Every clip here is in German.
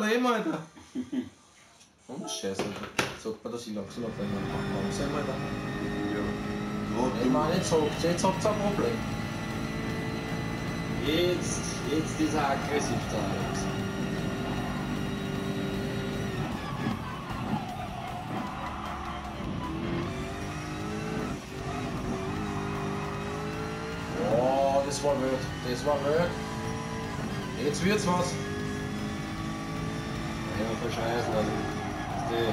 Leben, Alter. Das Scheiße, Alter. Sagt man das, ich langsam auf einmal langsam, Alter. Ja. Ich meine, jetzt habt ihr, jetzt habt ihr ein Problem. Jetzt, jetzt ist er aggressiv da, Alex. Oh, das war wild. Das war wild. Jetzt wird's was. Ja, verscheißen lassen. Ist die.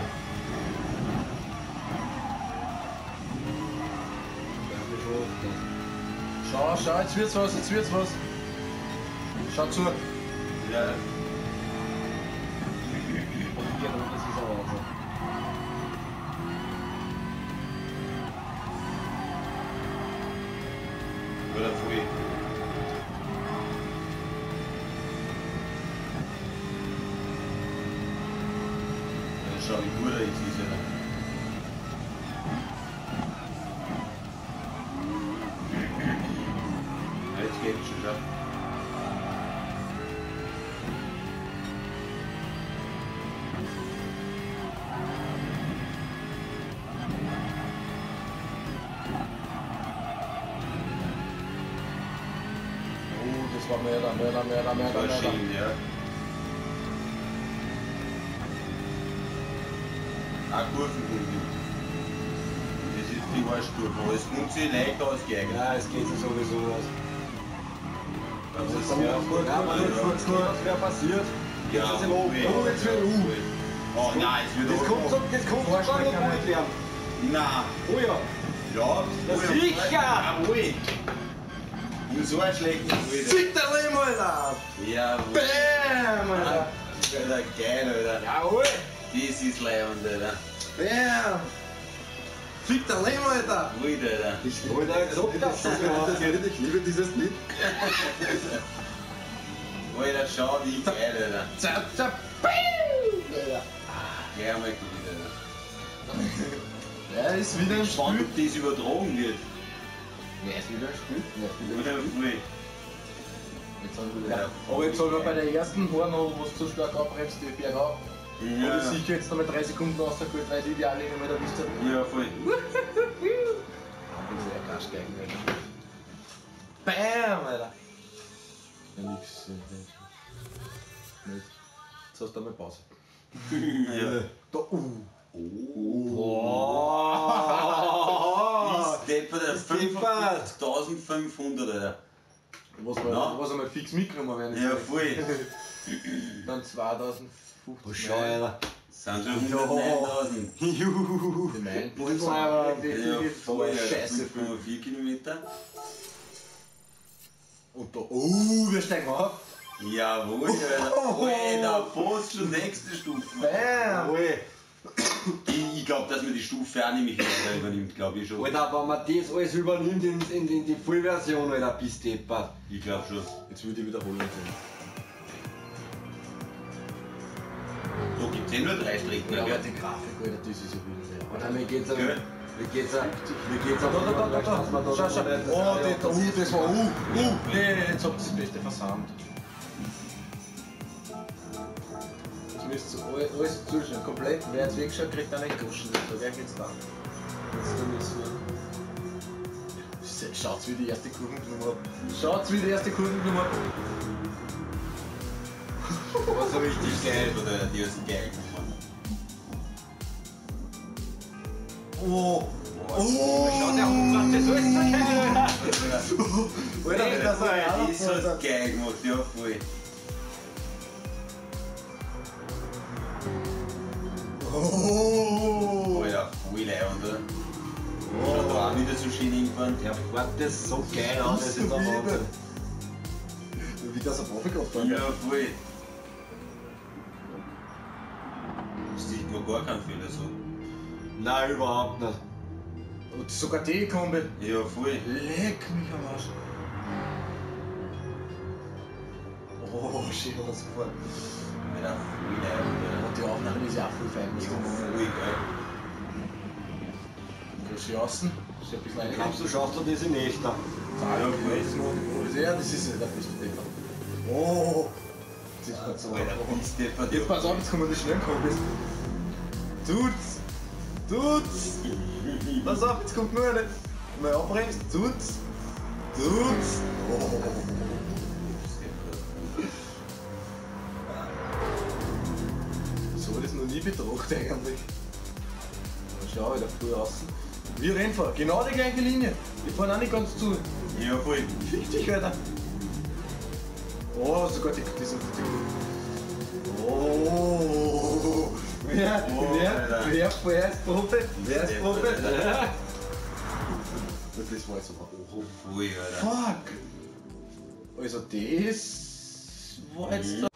Schau, schau, jetzt wird's was, jetzt wird's was. Schau zu. Ja. Alter. Ja, Jetzt geht's schon, schau. Oh, das war Mörder, Mörder, Mörder, Mörder, Voll Mörder. schön, ja. Auch Kurvenkunden. Das ist die Arschkurve, aber es kommt sich leicht ausgeeignet. Ja, es geht sich sowieso aus. Das ist ja gut, Ja, gut, gut, gut, gut. Was wäre passiert? Ja, Jetzt ist er oben. Oh, jetzt wird er uh. Oh nein, es wird Das kommt so, das kommt so nicht gut werden. Nein. Oh ja. Ja, Ja, oh sicher. Jawohl. Und so ein schlechtes Bild. Fick der Leben, Alter! Jawohl. Bam, Alter! Alter, geil, Alter. Jawohl. Das ist leibend, Alter. Bam! Fick der Leben, Alter! Gut, Alter. Oder gesagt, dass das gemacht wird. Ich liebe dieses Lied. Alter, schau, wie geil, Alter. Zap, zap, bam! Alter. Gleich mal gut, Alter. Ja, ist wieder ein Spannend, Spiel. ob das übertragen wird. Ja, ist wieder ein Spiel. Ja, ist wieder ein. Jetzt haben wir wieder. Aber jetzt soll man bei der ersten Horn noch, wo es zu stark abbremst, die bergab. Ja, Oder sicher jetzt noch mit 3 Sekunden rausgeholt, weil die Ideale mehr da bist. ja, voll. Das ist ja Gas gegen, Alter. Bam, Alter! Ja, nix. Nicht. Jetzt hast du einmal Pause. Ja. Da, uh. Oh. Ist Depper der Deppert. 5500, Alter. Was, war, was einmal fix mitgenommen werden. Ja, voll. Dann 2050. Oh, schau, Alter. Sind schon 109.000. Juhu. Alter. Scheiße. 5,4 Kilometer. Und da, uh, wir steigen auf. Jawohl, Alter. Alter, fast schon nächste Stufe. Bam! Jawohl. Ich, ich glaube, dass man die Stufe auch nämlich wieder übernimmt, glaube ich schon. Alter, wenn man das alles übernimmt in, in, in die Vollversion, Alter, bist deppert. Ich glaube schon. Jetzt würde ich wiederholen können. Da eh nur drei Strecken, Ja, gell? aber die Grafik, Alter, das ist ja wild. Oder mir geht's ja. Gell? Mir geht's ja. Mir geht's ja. Da, da, da, da, da, Schau, schau. Oh, das, da, uh, das war, uh, uh. Nee, jetzt habt ihr das Beste versammelt. Jetzt müsst ihr alles, zuschauen. Komplett, wer jetzt wegschaut, kriegt einen Groschen. So, wer geht's da? Jetzt da müssen wir. Schaut's wie die erste Kurvennummer ab. Schaut's wie die erste Kurvennummer ab. War so richtig geil, oder die ist geil gemacht. Oh! Oh, schau, der macht das alles verkennen. Alter, wenn das Das hat geil gemacht, ja voll. Oh! Alter, voll oder? Schaut da auch wieder so schön hingefahren. Der fährt das so geil aus, das ist der Wahnsinn. Wie das ein Profi Ja, voll. Man gar keinen Fehler so. Nein, überhaupt nicht. Und sogar die Kombi. Ja, voll. Leck mich am Arsch. Oh, schön rausgefahren. Alter, voll leibend, Und die Aufnahme ist ja auch voll fein. Ja, voll geil. Grüß außen. Ist ja ein bisschen eine Glaubst du, schaust du das in echt an? Ja, voll. Ja, das ist ja der beste Decker. Oh! Jetzt pass auf, jetzt kommen wir schnell kommen. Tut's! Tut's! Pass auf, jetzt kommt nur eine. Mal abbremst. Tut's! Tut's! Oh. So das noch nie betrachtet eigentlich. Schau, da früh außen. Wie Rennfahrer, genau die gleiche Linie. Die fahren auch nicht ganz zu. Ja, voll. Fick dich, Alter. Oh, sogar die, die sind die. Нет, нет, хлеб, фэс, пупер, Fuck! Oi, så det var